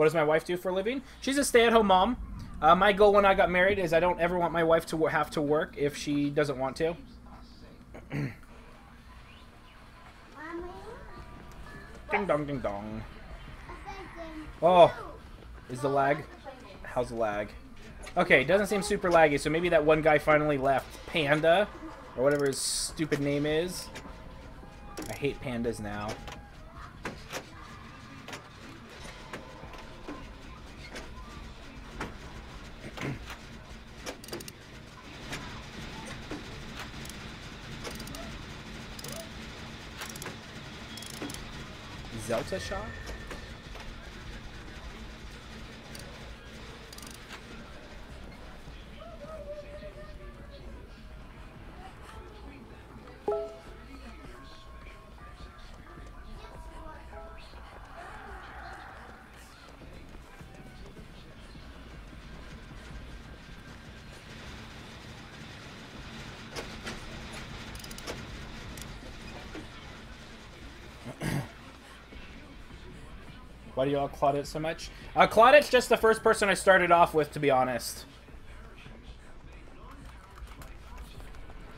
What does my wife do for a living? She's a stay-at-home mom. Uh, my goal when I got married is I don't ever want my wife to have to work if she doesn't want to. Ding dong, ding dong. Oh, is the lag? How's the lag? Okay, doesn't seem super laggy, so maybe that one guy finally left. Panda, or whatever his stupid name is. I hate pandas now. Zelda shot? Why do y'all Claudette so much? Uh, Claudette's just the first person I started off with, to be honest.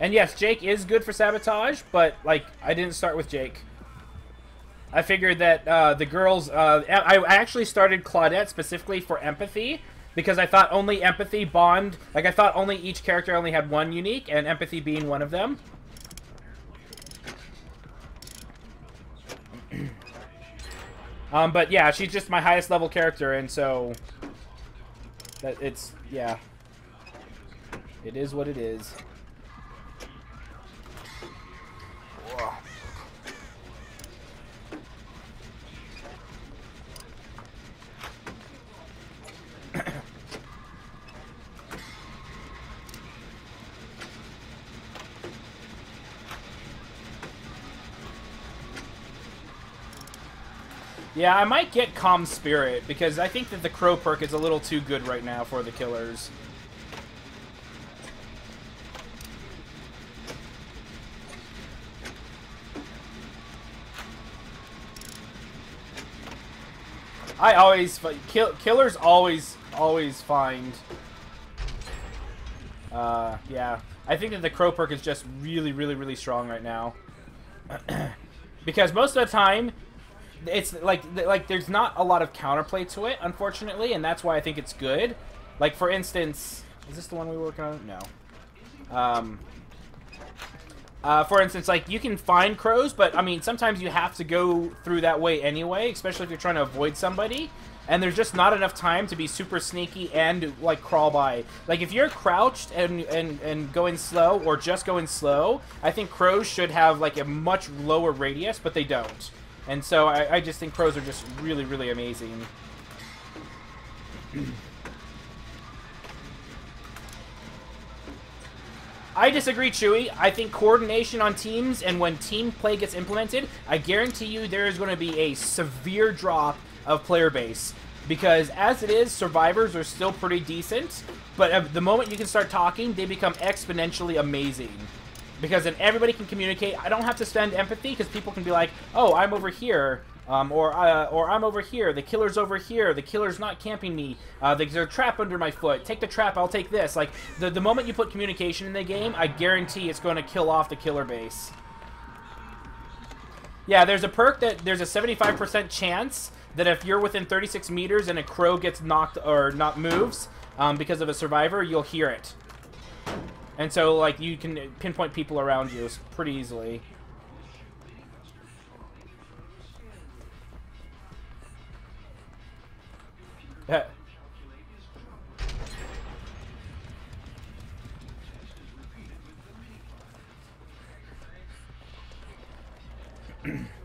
And yes, Jake is good for sabotage, but like I didn't start with Jake. I figured that uh, the girls. Uh, I I actually started Claudette specifically for empathy because I thought only empathy bond. Like I thought only each character only had one unique, and empathy being one of them. Um, but yeah, she's just my highest level character, and so that it's yeah, it is what it is. Yeah, I might get Calm Spirit, because I think that the Crow perk is a little too good right now for the killers. I always... Kill, killers always, always find... Uh, yeah. I think that the Crow perk is just really, really, really strong right now. because most of the time, it's like like there's not a lot of counterplay to it, unfortunately, and that's why I think it's good. Like for instance, is this the one we work on? No. Um. Uh, for instance, like you can find crows, but I mean sometimes you have to go through that way anyway, especially if you're trying to avoid somebody. And there's just not enough time to be super sneaky and like crawl by. Like if you're crouched and and and going slow or just going slow, I think crows should have like a much lower radius, but they don't. And so I, I just think crows are just really, really amazing. I disagree, Chewy. I think coordination on teams and when team play gets implemented, I guarantee you there is going to be a severe drop of player base. Because as it is, survivors are still pretty decent, but the moment you can start talking, they become exponentially amazing because then everybody can communicate. I don't have to spend empathy because people can be like, "Oh, I'm over here," um, or uh, "Or I'm over here. The killer's over here. The killer's not camping me. Uh, there's a trap under my foot. Take the trap. I'll take this." Like the the moment you put communication in the game, I guarantee it's going to kill off the killer base. Yeah, there's a perk that there's a 75% chance that if you're within 36 meters and a crow gets knocked or not moves um, because of a survivor, you'll hear it. And so, like, you can pinpoint people around you pretty easily.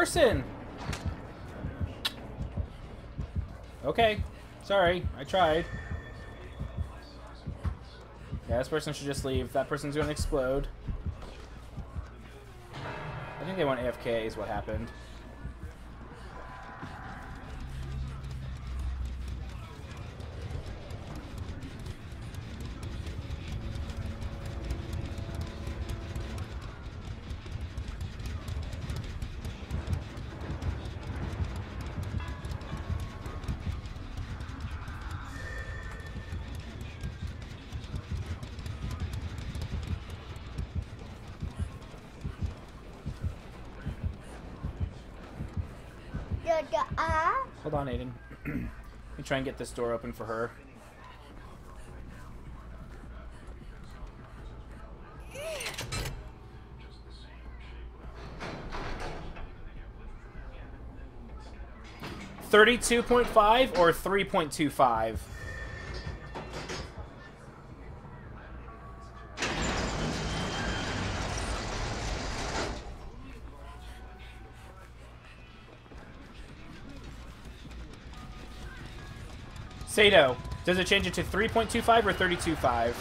Person! Okay. Sorry. I tried. Yeah, this person should just leave. That person's gonna explode. I think they went AFK is what happened. Hold on, Aiden. Let me try and get this door open for her. Thirty-two point five or three point two five. Sato, does it change it to 3.25 or 32.5?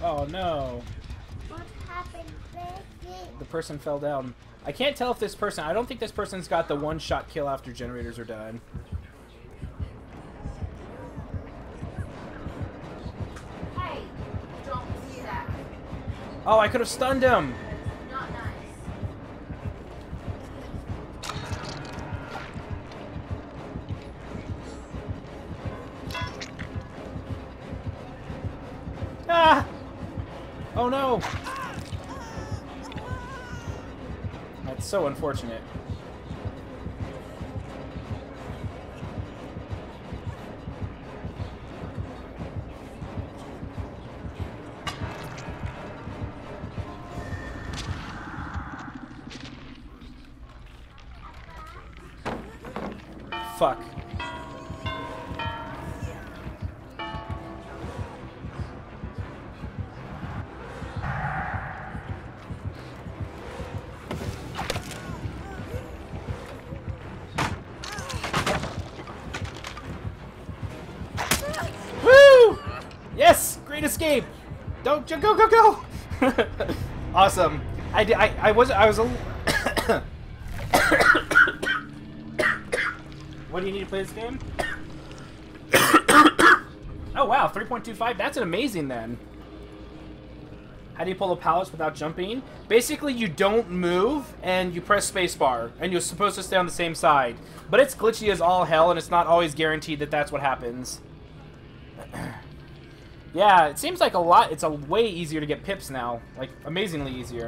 Oh no. What happened, baby? The person fell down. I can't tell if this person... I don't think this person's got the one-shot kill after generators are done. Hey, don't do that. Oh, I could have stunned him! Nice. Ah! Oh no! So unfortunate. Fuck. Escape! Don't go go go go! awesome. I did. I, I was I was a. what do you need to play this game? oh wow, 3.25. That's an amazing then. How do you pull the pallets without jumping? Basically, you don't move and you press spacebar, and you're supposed to stay on the same side. But it's glitchy as all hell, and it's not always guaranteed that that's what happens. Yeah, it seems like a lot. It's a way easier to get pips now, like amazingly easier.